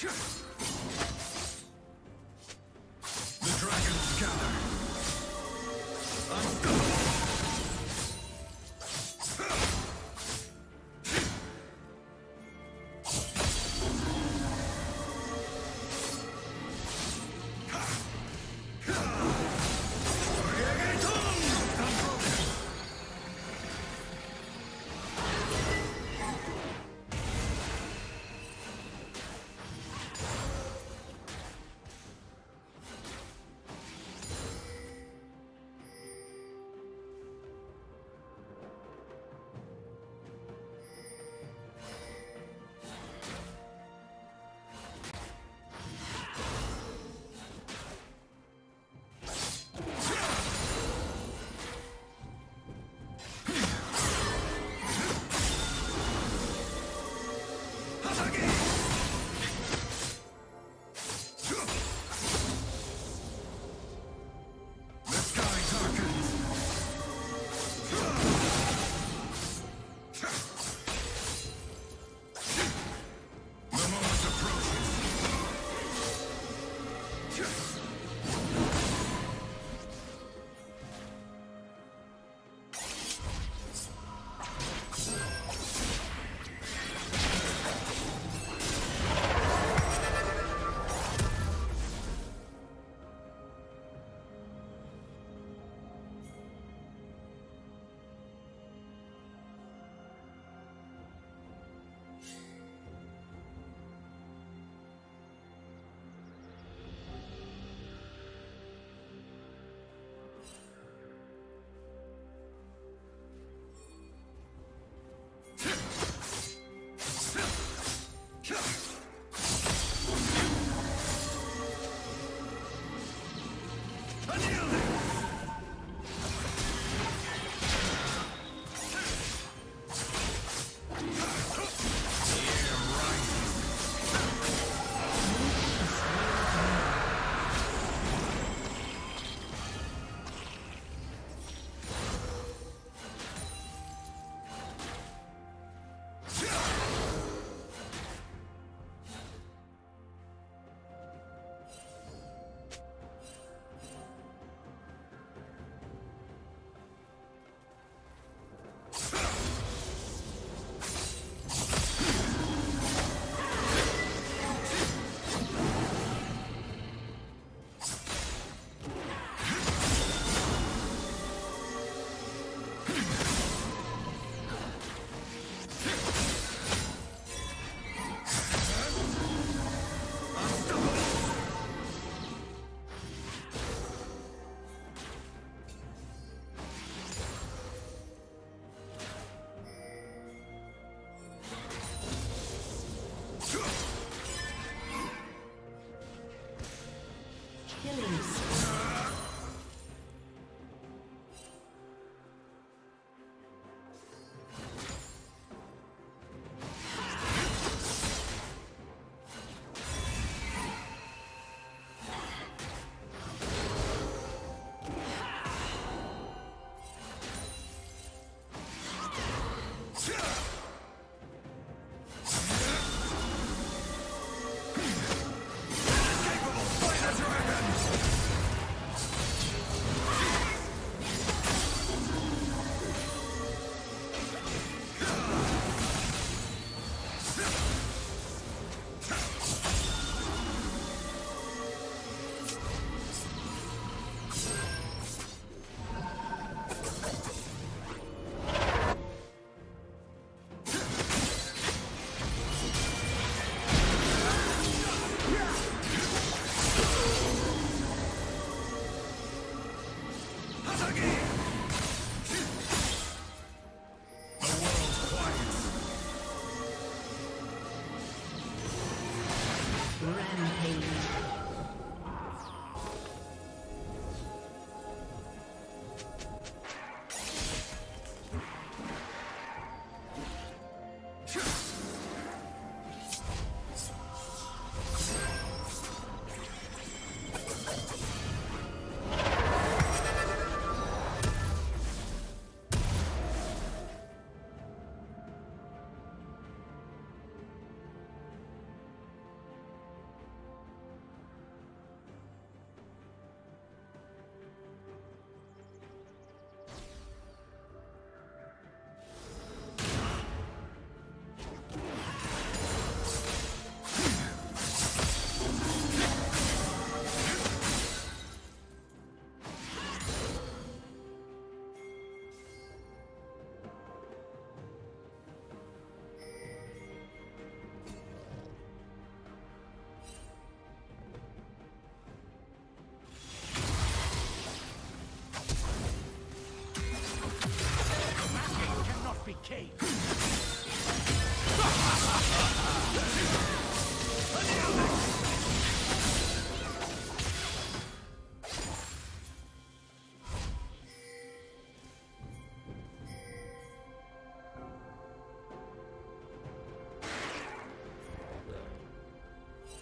The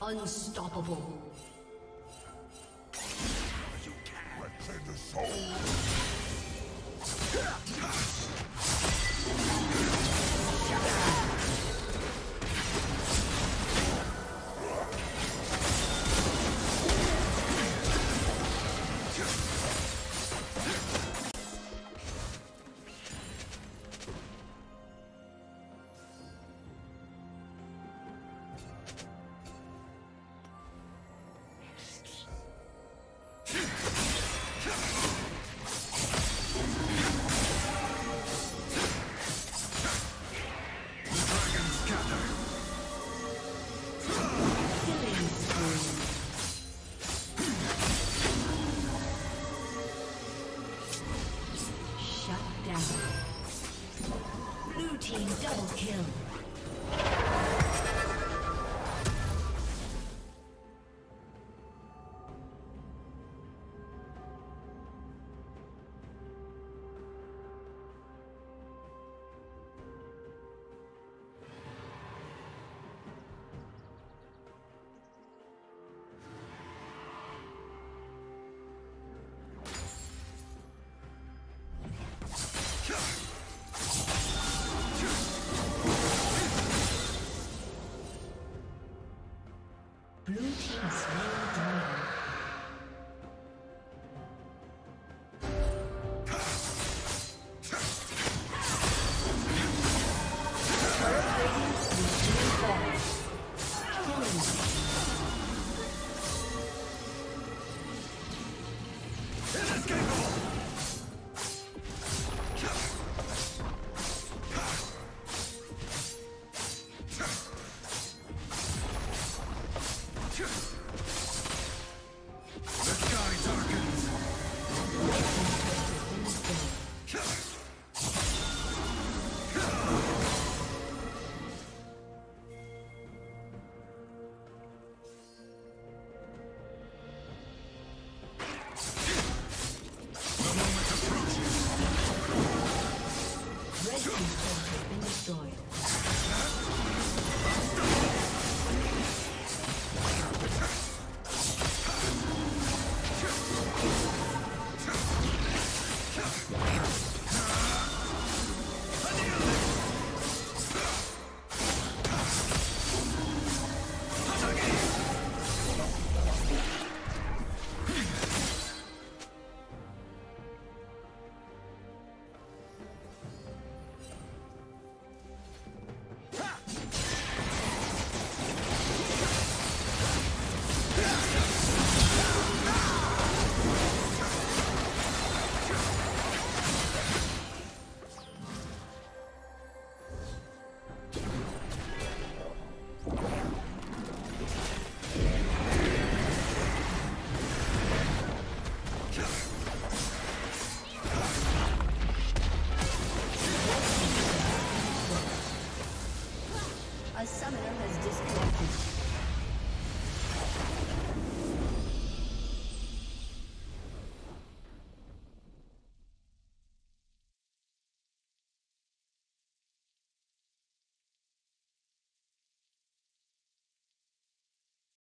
Unstoppable. Blue